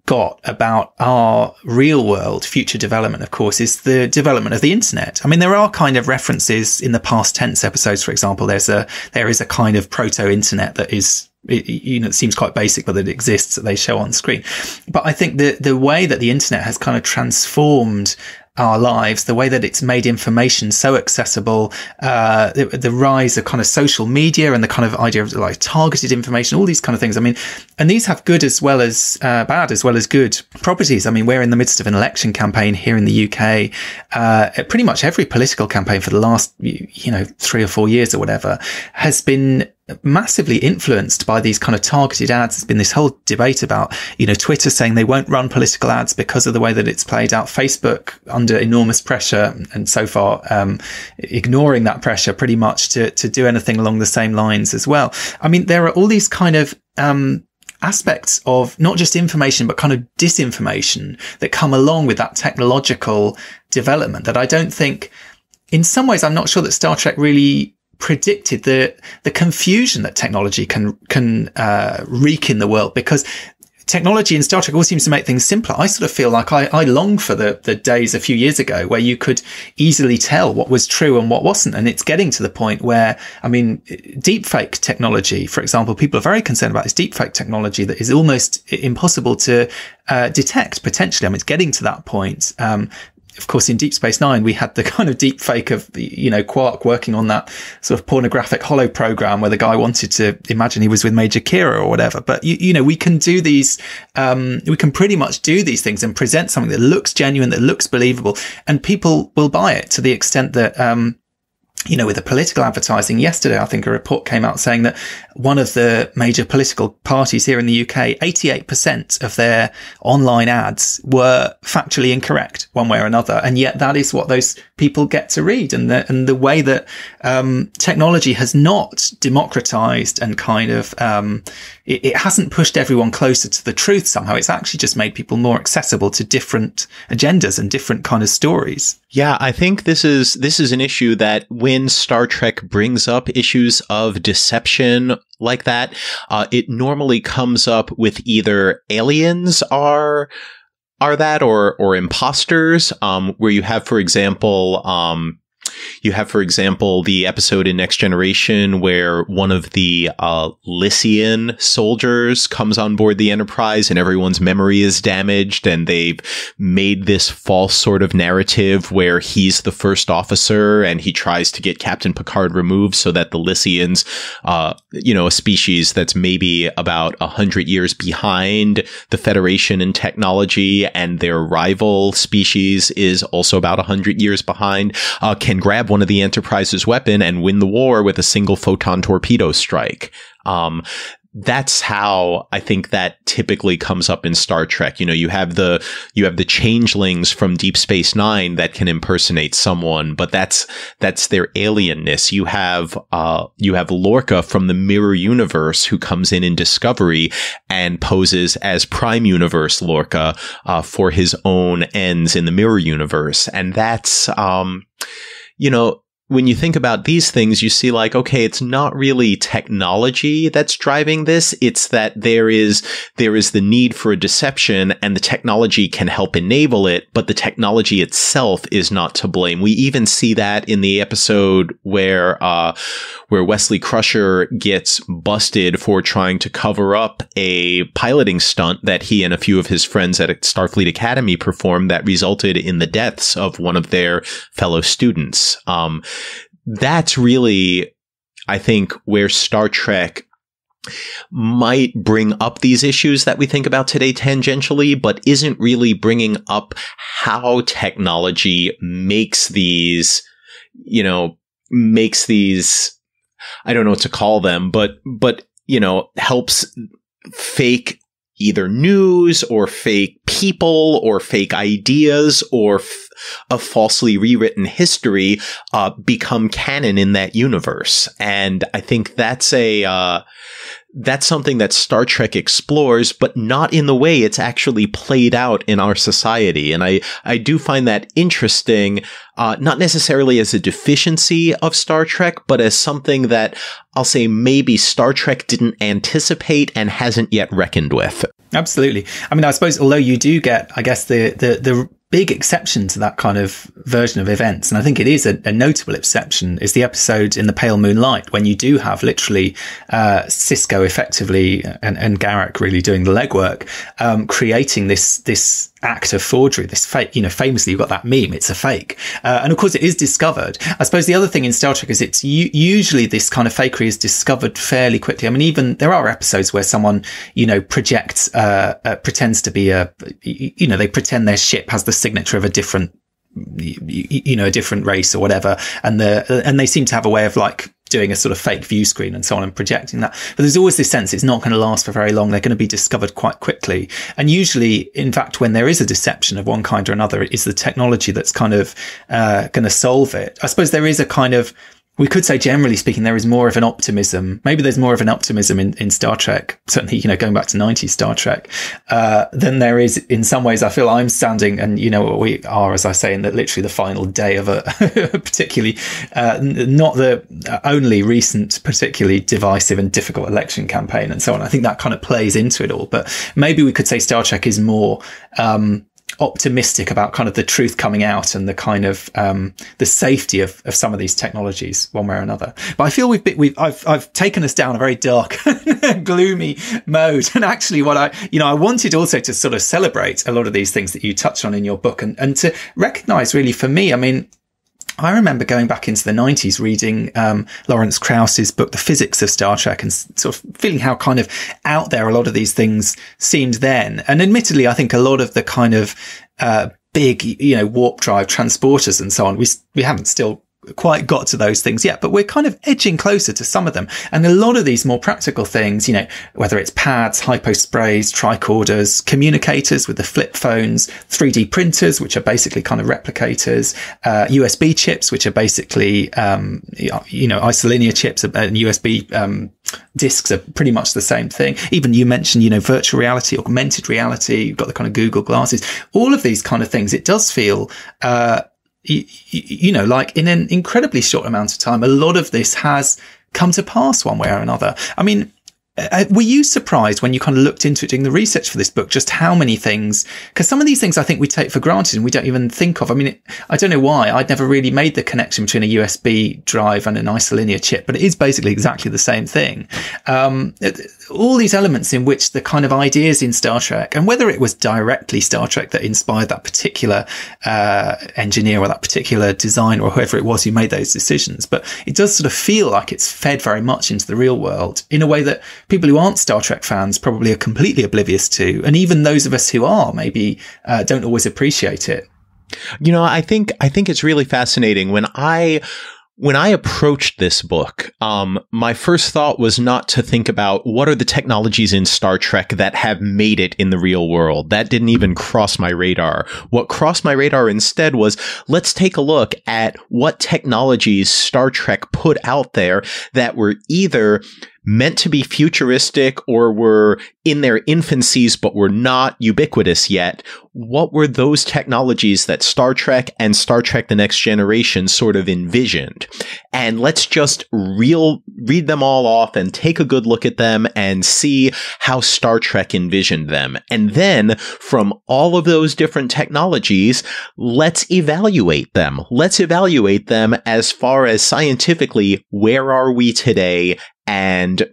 got about our real world future development of course is the development of the internet. I mean there are kind of references in the past tense episodes for example there's a there is a kind of proto internet that is it, you know, it seems quite basic, but it exists that they show on screen. But I think the, the way that the internet has kind of transformed our lives, the way that it's made information so accessible, uh, the, the, rise of kind of social media and the kind of idea of like targeted information, all these kind of things. I mean, and these have good as well as uh, bad as well as good properties. I mean, we're in the midst of an election campaign here in the UK. Uh, pretty much every political campaign for the last, you know, three or four years or whatever has been massively influenced by these kind of targeted ads. There's been this whole debate about, you know, Twitter saying they won't run political ads because of the way that it's played out. Facebook under enormous pressure and so far, um, ignoring that pressure pretty much to, to do anything along the same lines as well. I mean, there are all these kind of, um, aspects of not just information, but kind of disinformation that come along with that technological development that I don't think in some ways, I'm not sure that Star Trek really predicted the the confusion that technology can can uh, wreak in the world because technology in Star Trek always seems to make things simpler. I sort of feel like I, I long for the, the days a few years ago where you could easily tell what was true and what wasn't. And it's getting to the point where, I mean, deepfake technology, for example, people are very concerned about this deepfake technology that is almost impossible to uh, detect potentially. I mean, it's getting to that point. Um, of course, in Deep Space Nine, we had the kind of deep fake of, you know, Quark working on that sort of pornographic holo program where the guy wanted to imagine he was with Major Kira or whatever. But, you, you know, we can do these, um, we can pretty much do these things and present something that looks genuine, that looks believable, and people will buy it to the extent that, um, you know, with the political advertising yesterday, I think a report came out saying that one of the major political parties here in the UK, 88% of their online ads were factually incorrect one way or another. And yet that is what those people get to read. And the, and the way that, um, technology has not democratized and kind of, um, it, it hasn't pushed everyone closer to the truth somehow. It's actually just made people more accessible to different agendas and different kind of stories. Yeah, I think this is this is an issue that when Star Trek brings up issues of deception like that, uh, it normally comes up with either aliens are are that or or imposters, um, where you have, for example, um, you have, for example, the episode in Next Generation where one of the uh, Lysian soldiers comes on board the Enterprise and everyone's memory is damaged, and they've made this false sort of narrative where he's the first officer and he tries to get Captain Picard removed so that the Lysians, uh, you know, a species that's maybe about a hundred years behind the Federation in technology, and their rival species is also about a hundred years behind, uh, can grab one of the Enterprise's weapon and win the war with a single photon torpedo strike. Um, that's how I think that typically comes up in Star Trek. You know, you have the you have the changelings from Deep Space Nine that can impersonate someone, but that's that's their alienness. You have uh you have Lorca from the Mirror Universe who comes in in Discovery and poses as Prime Universe Lorca uh, for his own ends in the Mirror Universe, and that's um you know, when you think about these things, you see like, okay, it's not really technology that's driving this. It's that there is, there is the need for a deception and the technology can help enable it, but the technology itself is not to blame. We even see that in the episode where, uh, where Wesley Crusher gets busted for trying to cover up a piloting stunt that he and a few of his friends at Starfleet Academy performed that resulted in the deaths of one of their fellow students. Um, that's really, I think, where Star Trek might bring up these issues that we think about today tangentially, but isn't really bringing up how technology makes these, you know, makes these, I don't know what to call them, but, but, you know, helps fake either news or fake people or fake ideas or a falsely rewritten history uh, become canon in that universe. And I think that's a uh, that's something that Star Trek explores, but not in the way it's actually played out in our society. And I, I do find that interesting, uh, not necessarily as a deficiency of Star Trek, but as something that I'll say maybe Star Trek didn't anticipate and hasn't yet reckoned with. Absolutely. I mean, I suppose although you do get, I guess the the the big exception to that kind of version of events, and I think it is a, a notable exception, is the episode in the Pale Moonlight when you do have literally uh, Sisko effectively and, and Garak really doing the legwork, um, creating this this act of forgery, this fake, you know, famously you've got that meme, it's a fake. Uh, and of course it is discovered. I suppose the other thing in Star Trek is it's u- usually this kind of fakery is discovered fairly quickly. I mean, even there are episodes where someone, you know, projects, uh, uh, pretends to be a, you know, they pretend their ship has the signature of a different you know, a different race or whatever. And the, and they seem to have a way of like doing a sort of fake view screen and so on and projecting that. But there's always this sense it's not going to last for very long. They're going to be discovered quite quickly. And usually, in fact, when there is a deception of one kind or another, it is the technology that's kind of uh, going to solve it. I suppose there is a kind of we could say generally speaking there is more of an optimism. Maybe there's more of an optimism in, in star trek certainly you know going back to 90s star trek uh, than there is in some ways. I feel i'm standing and you know we are as i say in that literally the final day of a particularly uh, not the only recent particularly divisive and difficult election campaign and so on. I think that kind of plays into it all. But maybe we could say star trek is more um, optimistic about kind of the truth coming out and the kind of um, the safety of, of some of these technologies one way or another. But I feel we've been, we've I've I've taken us down a very dark, gloomy mode. And actually, what I you know I wanted also to sort of celebrate a lot of these things that you touch on in your book and and to recognise really for me, I mean. I remember going back into the 90s reading um, Lawrence Krauss's book, The Physics of Star Trek, and sort of feeling how kind of out there a lot of these things seemed then. And admittedly, I think a lot of the kind of uh, big, you know, warp drive transporters and so on, we, we haven't still quite got to those things yet, but we're kind of edging closer to some of them. And a lot of these more practical things, you know, whether it's pads, hypo sprays, tricorders, communicators with the flip phones, 3D printers, which are basically kind of replicators, uh, USB chips, which are basically, um, you know, isolinear chips and USB, um, discs are pretty much the same thing. Even you mentioned, you know, virtual reality, augmented reality, you've got the kind of Google glasses, all of these kind of things. It does feel, uh, you, you know, like in an incredibly short amount of time, a lot of this has come to pass one way or another. I mean, uh, were you surprised when you kind of looked into it doing the research for this book, just how many things? Because some of these things I think we take for granted and we don't even think of. I mean, it, I don't know why I'd never really made the connection between a USB drive and an isolinear chip, but it is basically exactly the same thing. Um, all these elements in which the kind of ideas in Star Trek, and whether it was directly Star Trek that inspired that particular uh, engineer or that particular designer or whoever it was who made those decisions, but it does sort of feel like it's fed very much into the real world in a way that people who aren't Star Trek fans probably are completely oblivious to, and even those of us who are maybe uh, don't always appreciate it. You know, I think I think it's really fascinating when I when I approached this book, um, my first thought was not to think about what are the technologies in Star Trek that have made it in the real world. That didn't even cross my radar. What crossed my radar instead was let's take a look at what technologies Star Trek put out there that were either meant to be futuristic or were in their infancies but were not ubiquitous yet, what were those technologies that Star Trek and Star Trek The Next Generation sort of envisioned? And let's just real, read them all off and take a good look at them and see how Star Trek envisioned them. And then from all of those different technologies, let's evaluate them. Let's evaluate them as far as scientifically, where are we today and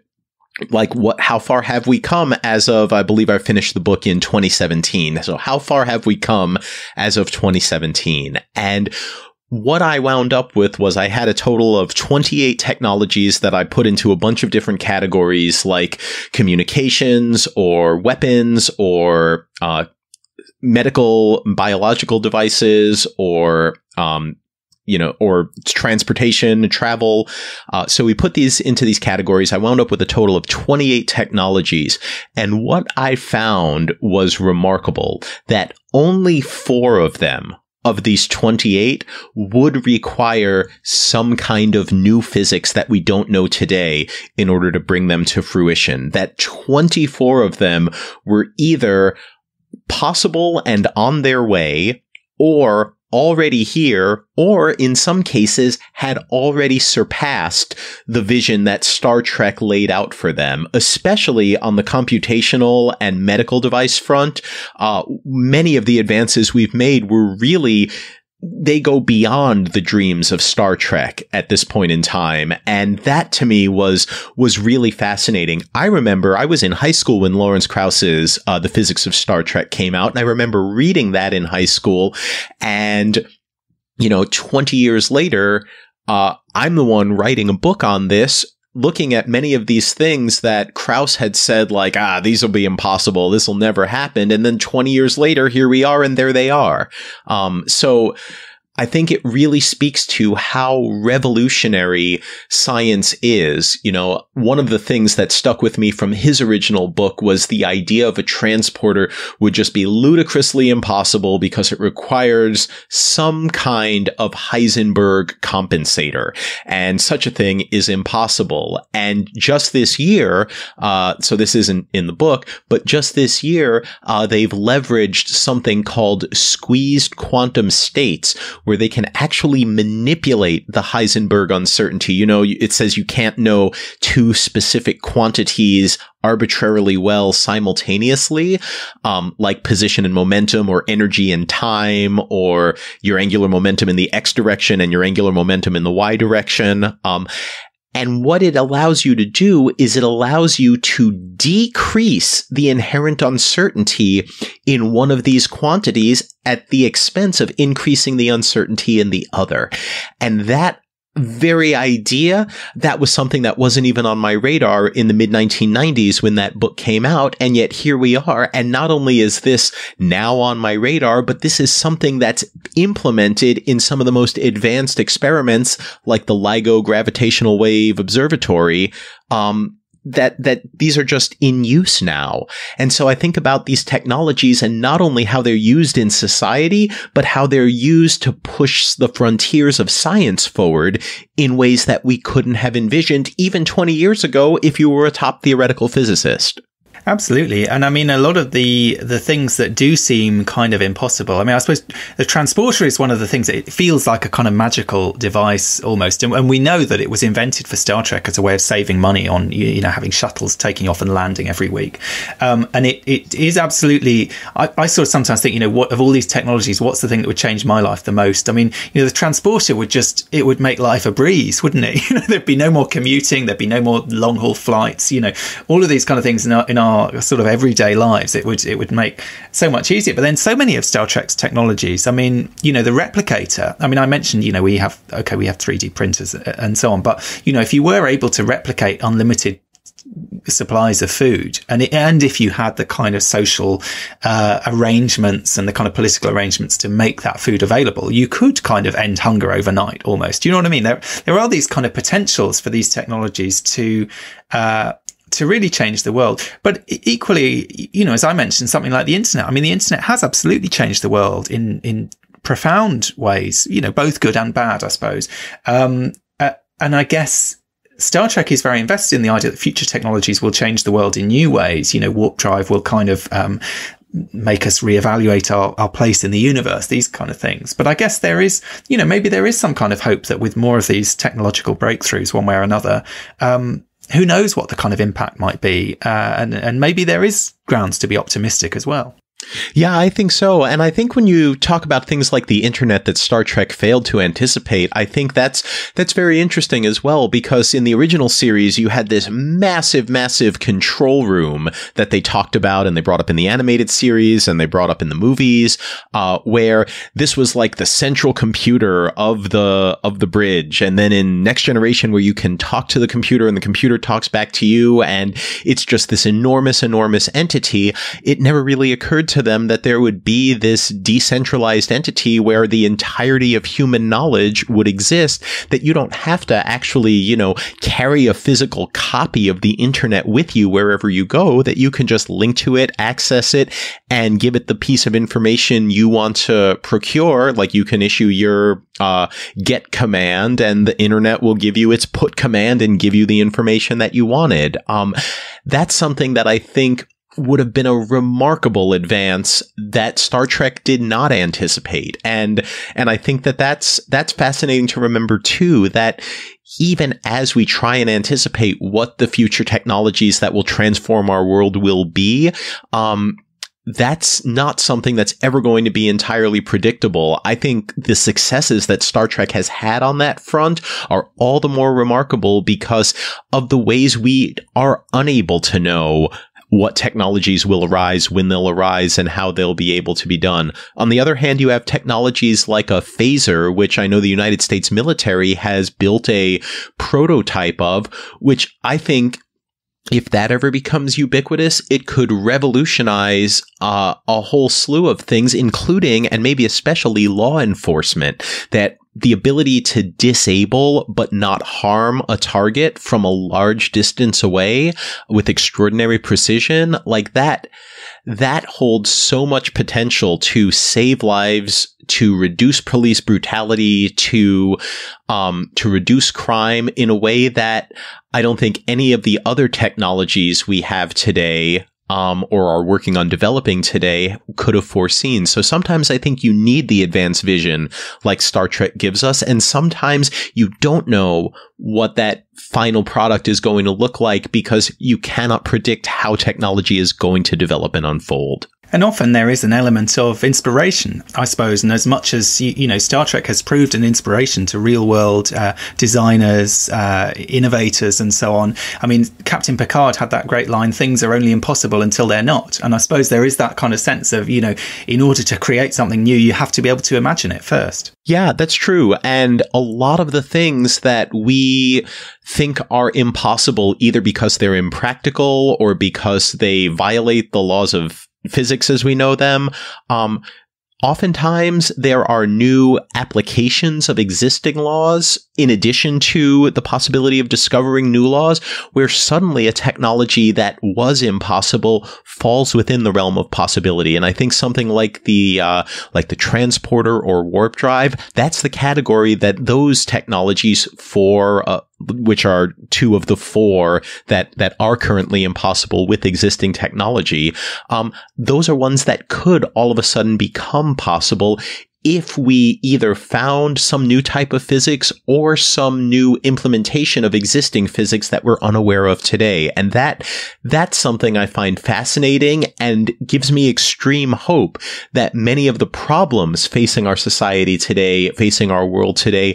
like what how far have we come as of I believe I finished the book in 2017. So how far have we come as of 2017? And what I wound up with was I had a total of 28 technologies that I put into a bunch of different categories like communications or weapons or uh, medical biological devices or um, you know, or transportation, travel. Uh, so we put these into these categories. I wound up with a total of 28 technologies. And what I found was remarkable that only four of them of these 28 would require some kind of new physics that we don't know today in order to bring them to fruition. That 24 of them were either possible and on their way or already here, or in some cases had already surpassed the vision that Star Trek laid out for them, especially on the computational and medical device front. Uh, many of the advances we've made were really they go beyond the dreams of Star Trek at this point in time. And that to me was, was really fascinating. I remember I was in high school when Lawrence Krauss's, uh, The Physics of Star Trek came out. And I remember reading that in high school. And, you know, 20 years later, uh, I'm the one writing a book on this looking at many of these things that Krauss had said, like, ah, these will be impossible. This will never happen. And then 20 years later, here we are and there they are. Um, so, I think it really speaks to how revolutionary science is. You know, one of the things that stuck with me from his original book was the idea of a transporter would just be ludicrously impossible because it requires some kind of Heisenberg compensator. And such a thing is impossible. And just this year, uh, so this isn't in the book, but just this year, uh, they've leveraged something called squeezed quantum states where they can actually manipulate the Heisenberg uncertainty. You know, it says you can't know two specific quantities arbitrarily well simultaneously, um, like position and momentum or energy and time or your angular momentum in the X direction and your angular momentum in the Y direction. Um, and what it allows you to do is it allows you to decrease the inherent uncertainty in one of these quantities at the expense of increasing the uncertainty in the other. And that very idea, that was something that wasn't even on my radar in the mid 1990s when that book came out. And yet here we are. And not only is this now on my radar, but this is something that's implemented in some of the most advanced experiments like the LIGO gravitational wave observatory. Um, that that these are just in use now. And so I think about these technologies and not only how they're used in society, but how they're used to push the frontiers of science forward in ways that we couldn't have envisioned even 20 years ago if you were a top theoretical physicist. Absolutely, and I mean a lot of the the things that do seem kind of impossible. I mean, I suppose the transporter is one of the things that it feels like a kind of magical device almost, and, and we know that it was invented for Star Trek as a way of saving money on you know having shuttles taking off and landing every week, um, and it, it is absolutely. I, I sort of sometimes think you know what of all these technologies, what's the thing that would change my life the most? I mean, you know, the transporter would just it would make life a breeze, wouldn't it? You know, there'd be no more commuting, there'd be no more long haul flights. You know, all of these kind of things in our, in our our sort of everyday lives, it would it would make so much easier. But then so many of Star Trek's technologies. I mean, you know, the replicator. I mean, I mentioned you know we have okay we have 3D printers and so on, but you know if you were able to replicate unlimited supplies of food and it, and if you had the kind of social uh, arrangements and the kind of political arrangements to make that food available you could kind of end hunger overnight almost you know what i mean there there are these kind of potentials for these technologies to uh, to really change the world. But equally, you know, as I mentioned, something like the internet. I mean, the internet has absolutely changed the world in in profound ways. You know, both good and bad, I suppose. Um, uh, and I guess Star Trek is very invested in the idea that future technologies will change the world in new ways. You know, warp drive will kind of um, make us reevaluate our, our place in the universe, these kind of things. But I guess there is, you know, maybe there is some kind of hope that with more of these technological breakthroughs, one way or another, um, who knows what the kind of impact might be, uh, and and maybe there is grounds to be optimistic as well. Yeah, I think so. And I think when you talk about things like the internet that Star Trek failed to anticipate, I think that's that's very interesting as well because in the original series you had this massive massive control room that they talked about and they brought up in the animated series and they brought up in the movies uh, where this was like the central computer of the of the bridge and then in next generation where you can talk to the computer and the computer talks back to you and it's just this enormous enormous entity it never really occurred to them that there would be this decentralized entity where the entirety of human knowledge would exist, that you don't have to actually, you know, carry a physical copy of the internet with you wherever you go, that you can just link to it, access it, and give it the piece of information you want to procure. Like you can issue your uh, get command and the internet will give you its put command and give you the information that you wanted. Um, that's something that I think would have been a remarkable advance that Star Trek did not anticipate. And, and I think that that's, that's fascinating to remember too, that even as we try and anticipate what the future technologies that will transform our world will be, um, that's not something that's ever going to be entirely predictable. I think the successes that Star Trek has had on that front are all the more remarkable because of the ways we are unable to know what technologies will arise, when they'll arise, and how they'll be able to be done. On the other hand, you have technologies like a phaser, which I know the United States military has built a prototype of, which I think if that ever becomes ubiquitous, it could revolutionize uh, a whole slew of things, including and maybe especially law enforcement. That the ability to disable but not harm a target from a large distance away with extraordinary precision, like that, that holds so much potential to save lives, to reduce police brutality, to, um, to reduce crime in a way that I don't think any of the other technologies we have today um, or are working on developing today could have foreseen. So sometimes I think you need the advanced vision like Star Trek gives us. And sometimes you don't know what that final product is going to look like because you cannot predict how technology is going to develop and unfold. And often there is an element of inspiration, I suppose. And as much as, you, know, Star Trek has proved an inspiration to real world uh, designers, uh, innovators, and so on. I mean, Captain Picard had that great line things are only impossible until they're not. And I suppose there is that kind of sense of, you know, in order to create something new, you have to be able to imagine it first. Yeah, that's true. And a lot of the things that we think are impossible either because they're impractical or because they violate the laws of physics as we know them. Um, oftentimes there are new applications of existing laws in addition to the possibility of discovering new laws, where suddenly a technology that was impossible falls within the realm of possibility. And I think something like the uh, like the transporter or warp drive, that's the category that those technologies for uh, which are two of the four that that are currently impossible with existing technology. Um, those are ones that could all of a sudden become possible if we either found some new type of physics or some new implementation of existing physics that we're unaware of today. And that, that's something I find fascinating and gives me extreme hope that many of the problems facing our society today, facing our world today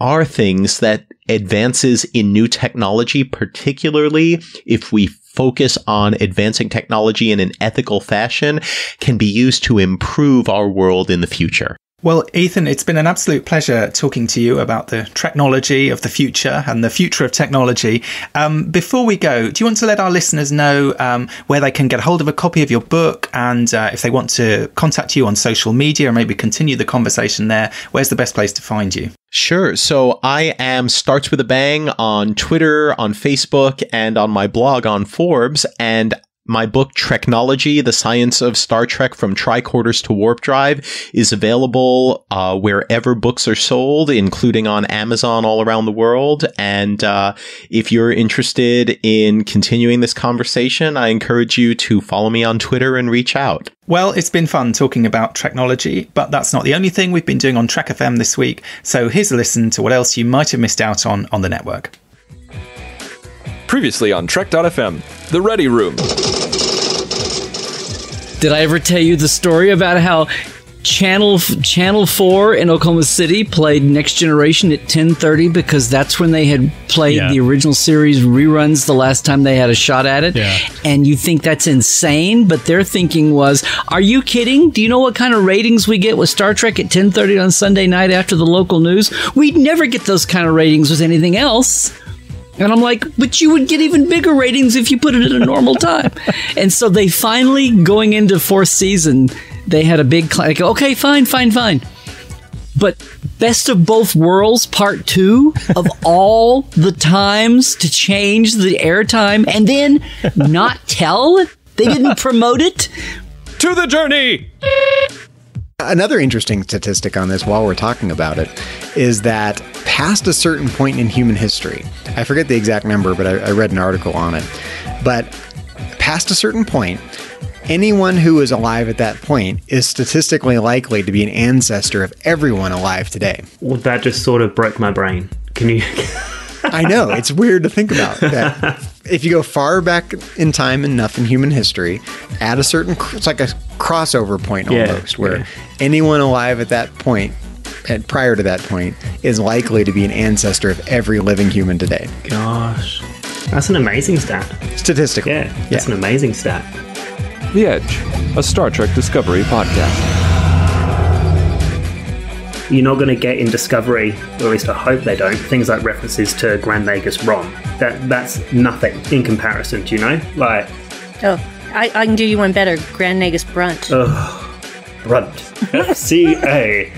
are things that advances in new technology, particularly if we focus on advancing technology in an ethical fashion, can be used to improve our world in the future. Well, Ethan, it's been an absolute pleasure talking to you about the technology of the future and the future of technology. Um, before we go, do you want to let our listeners know um, where they can get hold of a copy of your book and uh, if they want to contact you on social media or maybe continue the conversation there, where's the best place to find you? Sure. So I am Starts with a Bang on Twitter, on Facebook, and on my blog on Forbes. And my book, Treknology, The Science of Star Trek from Tricorders to Warp Drive, is available uh, wherever books are sold, including on Amazon all around the world. And uh, if you're interested in continuing this conversation, I encourage you to follow me on Twitter and reach out. Well, it's been fun talking about technology, but that's not the only thing we've been doing on Trek FM this week. So here's a listen to what else you might have missed out on on the network. Previously on Trek.fm, The Ready Room. Did I ever tell you the story about how Channel Channel 4 in Oklahoma City played Next Generation at 10:30 because that's when they had played Yeah. the original series reruns the last time they had a shot at it. Yeah. And you think that's insane, but their thinking was, "Are you kidding? Do you know what kind of ratings we get with Star Trek at 10:30 on Sunday night after the local news? We'd never get those kind of ratings with anything else." And I'm like, but you would get even bigger ratings if you put it at a normal time. and so they finally, going into fourth season, they had a big, cl- like, okay, fine, fine, fine. But Best of Both Worlds Part 2 of all the times to change the airtime and then not tell? They didn't promote it? To the journey! Another interesting statistic on this while we're talking about it is that past a certain point in human history, I forget the exact number, but I, I read an article on it. But past a certain point, anyone who is alive at that point is statistically likely to be an ancestor of everyone alive today. Well, that just sort of broke my brain. Can you? I know it's weird to think about that. If you go far back in time enough in human history, at a certain, it's like a crossover point Yeah, almost, where yeah. anyone alive at that point, at prior to that point, is likely to be an ancestor of every living human today. Gosh, that's an amazing stat. Statistically, Yeah, that's an amazing stat. The Edge, a Star Trek Discovery podcast. You're not going to get in Discovery, or at least I hope they don't, things like references to Grand Nagus ROM. That that's nothing in comparison. Do you know? Like, Oh, I, I can do you one better. Grand Nagus Brunt. ugh, brunt. C A.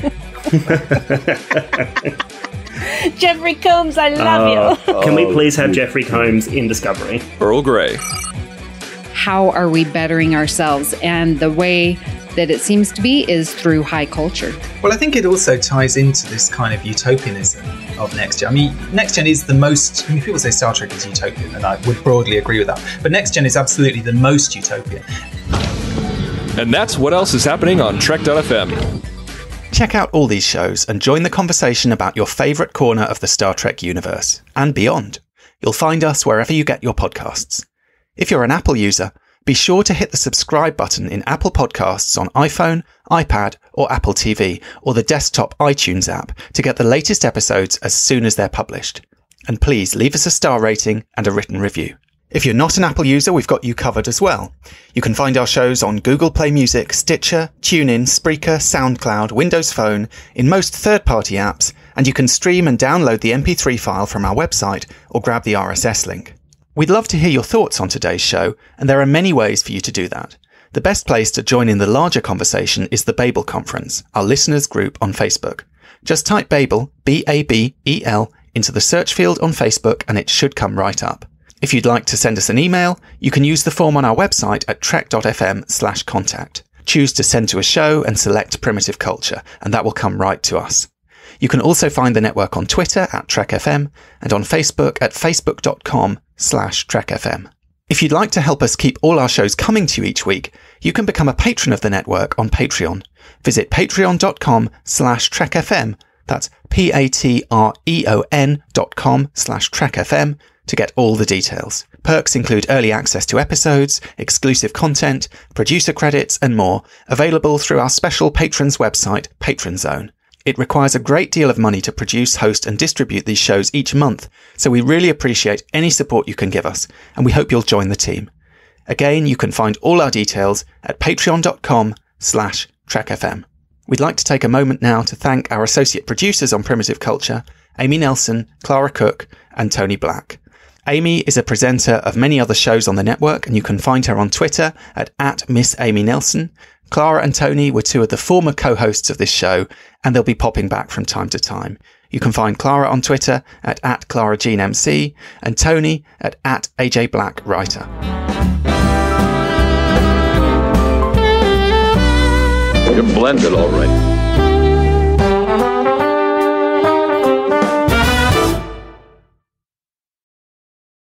Jeffrey Combs, I love you. Uh, Can we please have Jeffrey Combs in Discovery? Earl Grey. How are we bettering ourselves? And the way that it seems to be is through high culture. Well, I think it also ties into this kind of utopianism of Next Gen. I mean, Next Gen is the most. I mean, people say Star Trek is utopian, and I would broadly agree with that. But Next Gen is absolutely the most utopian. And that's what else is happening on Trek.fm. Check out all these shows and join the conversation about your favourite corner of the Star Trek universe and beyond. You'll find us wherever you get your podcasts. If you're an Apple user, be sure to hit the subscribe button in Apple Podcasts on iPhone, iPad, or Apple TV, or the desktop iTunes app to get the latest episodes as soon as they're published. And please leave us a star rating and a written review. If you're not an Apple user, we've got you covered as well. You can find our shows on Google Play Music, Stitcher, TuneIn, Spreaker, SoundCloud, Windows Phone, in most third-party apps, and you can stream and download the MP3 file from our website or grab the RSS link. We'd love to hear your thoughts on today's show, and there are many ways for you to do that. The best place to join in the larger conversation is the Babel Conference, our listeners group on Facebook. Just type Babel, B-A-B-E-L, into the search field on Facebook and it should come right up. If you'd like to send us an email, you can use the form on our website at trek.fm slash contact. Choose to send to a show and select Primitive Culture, and that will come right to us. You can also find the network on Twitter at TrekFM and on Facebook at facebook.com slash TrekFM. If you'd like to help us keep all our shows coming to you each week, you can become a patron of the network on Patreon. Visit patreon.com slash TrekFM. That's P-A-T-R-E-O-N dot com slash TrekFM to get all the details. Perks include early access to episodes, exclusive content, producer credits, and more, available through our special patrons website, Patron Zone. It requires a great deal of money to produce, host, and distribute these shows each month, so we really appreciate any support you can give us, and we hope you'll join the team. Again, you can find all our details at patreon.com slash trekfm. We'd like to take a moment now to thank our associate producers on Primitive Culture, Amy Nelson, Clara Cook, and Tony Black. Amy is a presenter of many other shows on the network, and you can find her on Twitter at, at Miss Amy Nelson. Clara and Tony were two of the former co-hosts of this show, and they'll be popping back from time to time. You can find Clara on Twitter at, at ClaraGeneMC and Tony at, at AJBlackWriter. You're blended all right.